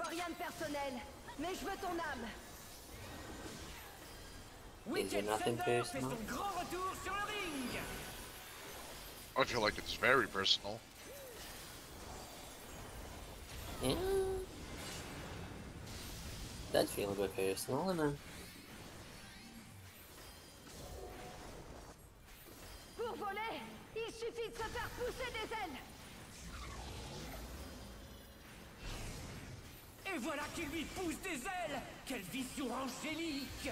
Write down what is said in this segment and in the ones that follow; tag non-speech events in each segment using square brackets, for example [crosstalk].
vois rien de personnel, mais je veux ton âme. Is there nothing personal? I feel like it's very personal. Yeah. Does feel a bit personal, isn't it? Qu'il lui pousse des ailes Quelle vision angélique.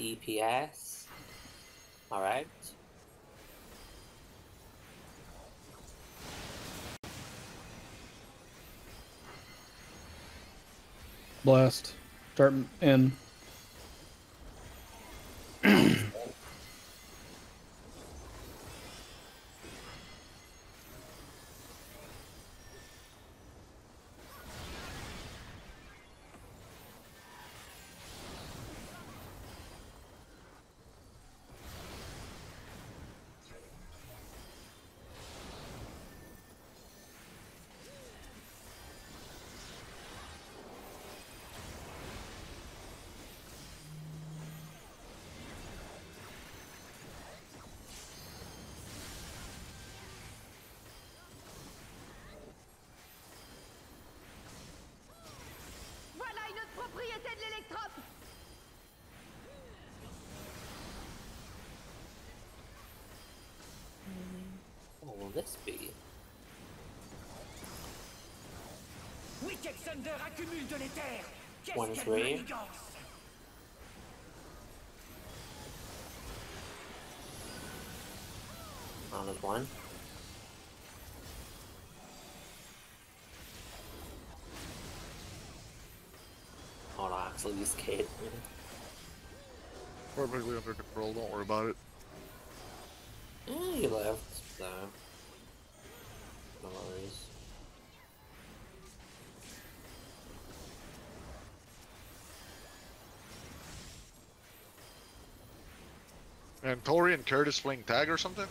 DPS. Alright. Blast. Start in. Will this be? Wicked Thunder accumule de l'éther Qu'est-ce One qu'elle three. manigance Oh, there's one. Oh no, actually he's scared. Perfectly under control, don't worry about it. Yeah, he left, so. No worries. And Tori and Curtis playing tag or something?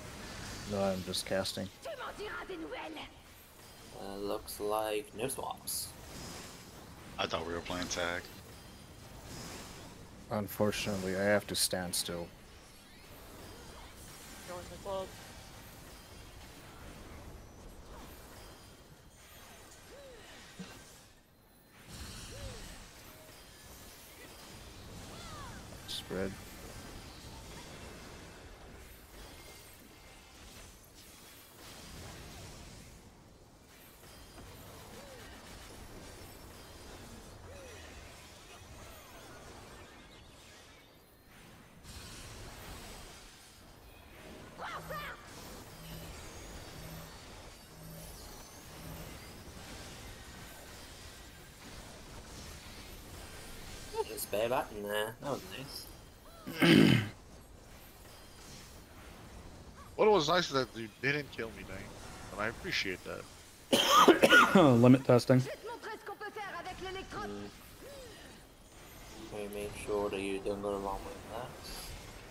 No, I'm just casting. Tu m'en diras des nouvelles. Uh, looks like no swaps. I thought we were playing tag. Unfortunately, I have to stand still. Join the club. Spread. There's a spare button there. That was nice. What was nice is that you didn't kill me, Dane. And I appreciate that. [coughs] Limit testing. Mm. Je vais te montrer ce qu'on peut faire avec l'électrope. Let me make sure that you don't go wrong with that.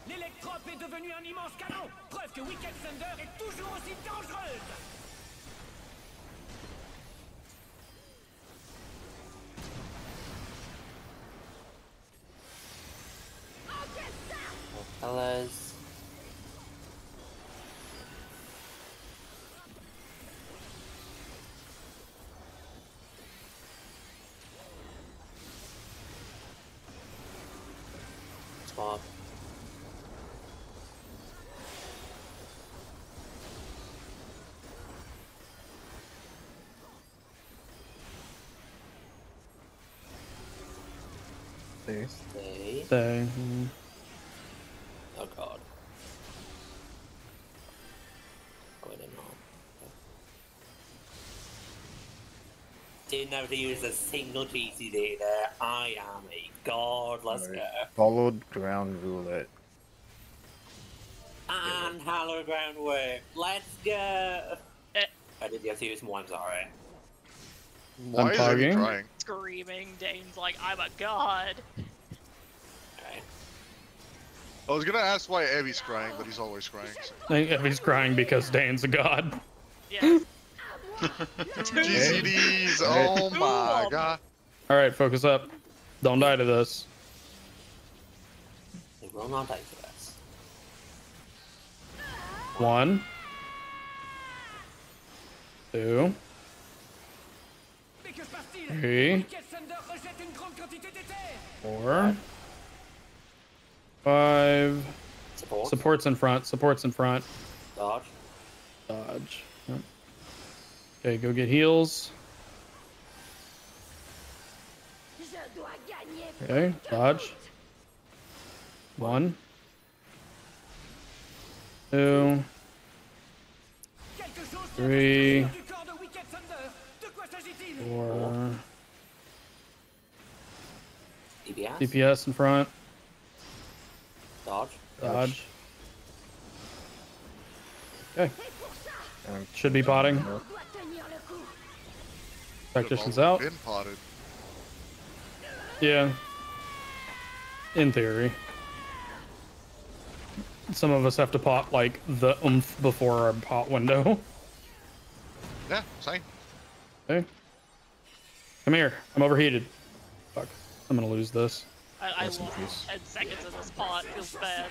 L'électrope est devenue un immense canon Preuve que Wicked Thunder est toujours aussi dangereuse Swap. Stay. Stay. Stay. Didn't know to use a single GCD there. I am a god. Let's Alright. go. Hallowed Ground roulette. And Hallowed Ground work. Let's go. Eh. I did the other use more, I'm sorry. Why is Evie Unplugging. crying? Screaming. Dane's like, I'm a god. Okay. I was gonna ask why Evie's crying, but he's always crying. So. I think He's crying because Dane's a god. Yes. [laughs] GCDs, oh my god. All right, focus up. Don't die to this. They will not die to us. One, two, Mais que se passe-t-il three, Wicked Thunder rejette une grande quantité d'éther four, five. Support. Supports in front. Supports in front. Dodge. Dodge. Yep. Okay, go get heals. Je dois gagner. Okay, dodge. One, two, Quelque chose vient Three. de sortir du corps de Wicked Thunder De quoi s'agit-il four. DPS. DPS in front. Dodge. Dodge. Okay, Et pour ça, should be potting. on doit tenir le coup. Tactician's out. Been potted. Yeah. In theory. Some of us have to pot like the oomph before our pot window. [laughs] Yeah, same. Okay. Come here. I'm overheated. Fuck. I'm gonna lose this. I, I lost peace. 10 seconds in this pot. Feels bad.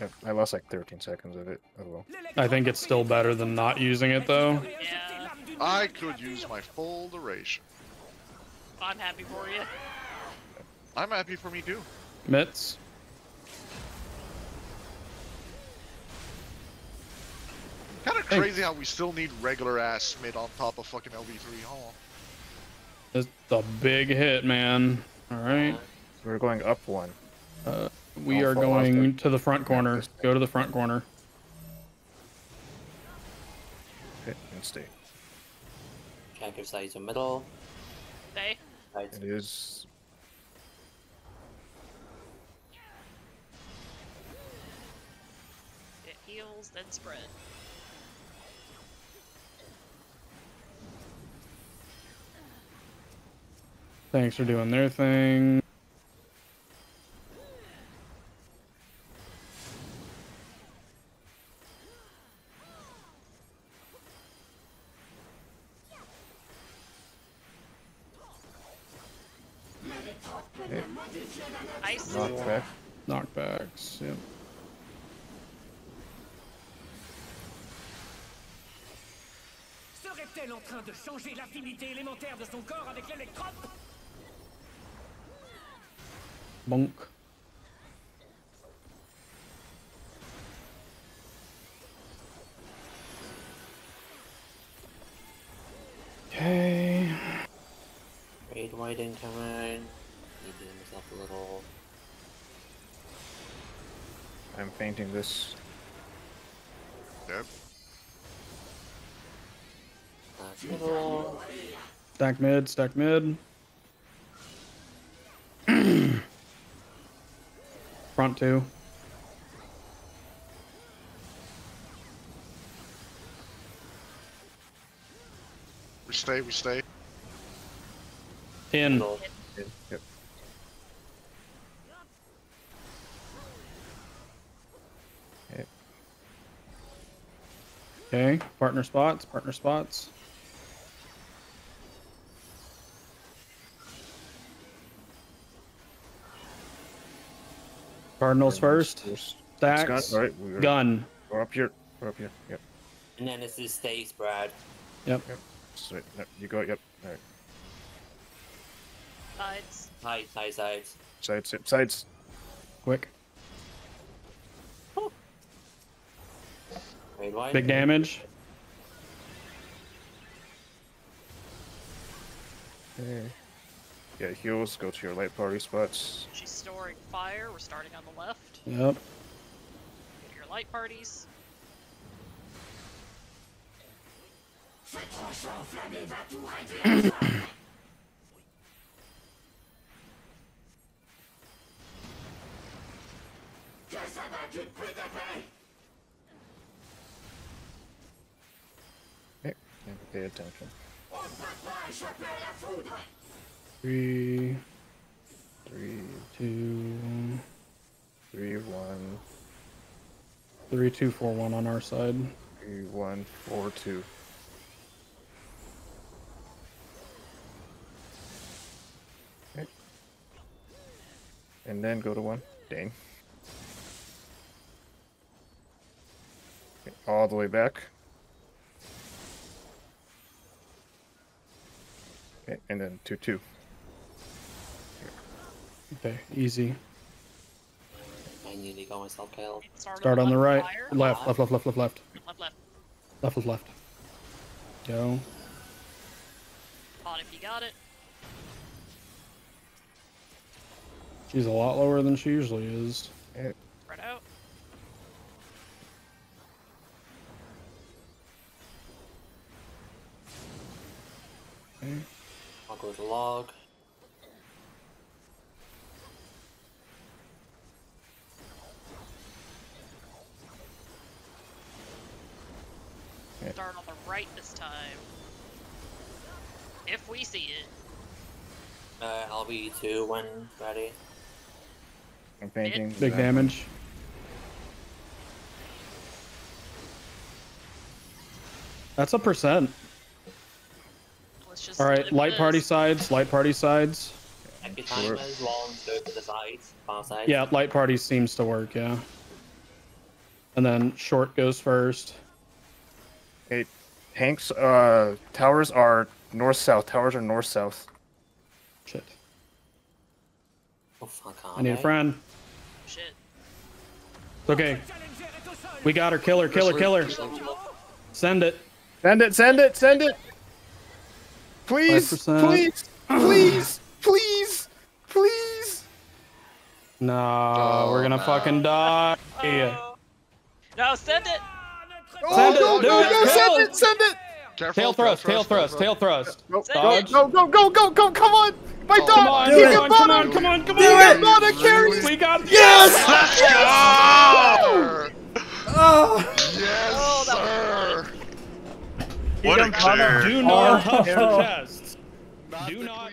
Yep, I lost like 13 seconds of it. Oh well. I think it's still better than not using it though. Yeah. I could use my full duration. I'm happy for you. I'm happy for me too. Mitts. Kind of Hey. crazy how we still need regular ass Smith on top of fucking LB3, huh? It's a big hit, man. Alright. We're going up one. Uh, we I'll are going to the front corner. Go to the front corner. Okay, and stay. Check your sides in middle. They. Sides. It is. It heals, then spread. Thanks for doing their thing. Ice. Knock back. Knockbacks. Yep. Serait-elle en train de changer l'affinité élémentaire de son corps avec l'électrope Bonk. Okay. Raidwide incoming. Need to give myself a little. I'm fainting this. Yep. Last middle. Stack mid, stack mid. [clears throat] Front two. We stay, we stay. In. Yep. Okay. Partner spots, partner spots. Cardinals first. First. Stacks. Gun. All right. We're, Gun. We're up here. We're up here. Yep. And then it's this stay spread. Yep. Straight. Yep. You go. Yep. All right. Sides. Sides, sides, sides. Sides. Yep. Sides. Quick. Raidwide. Big damage. Okay. Yeah. Heals. Go to your light party spots. She's storing fire. We're starting on the left. Yep. Go to your light parties. [coughs] [coughs] pay attention. Three, Three, two, three, one, three, two, four, one on our side. three, one, four, two. Okay. And then go to one. Dane. Okay, all the way back. And then two, two. Okay, easy. I nearly got myself killed. Start, Start on the right, fire. left, left, left, left, left, left, Left, left. left, left, left. Go. Pot if you got it. She's a lot lower than she usually is. Eh. Spread out. Okay. I'll go to log. Start on the right this time. If we see it. Uh, I'll be two when ready. I'm thinking. Big damage. That's a percent. Let's just All live right, light party sides, light party sides. Every Sure. time as go to the sides, far side. Yeah, light party seems to work, yeah. And then short goes first. Hey, Hank's uh towers are north south. Towers are north south. Shit. Oh fuck I need a friend. Shit. Okay. Challenger est au sol. We got her. Kill her, kill her, kill her. Send it. Send it, send it, send it. Please, 5%. please, please, please, please. No, oh, we're gonna no. fucking die. Oh. No, send it! Oh, Send it, go, do go, it, send it, send it. Careful, Tail thrust, tail tail thrust, tail thrust. Go, go, go, go, go, go, go, come on. My Oh, dog, Come on, he come on, come on, come on, come He on. can bottom carry. We got Yes! Yes! Oh, Yes, Oh, that sir! What a jerk. Do not [laughs] touch the chests. Not Do the not queen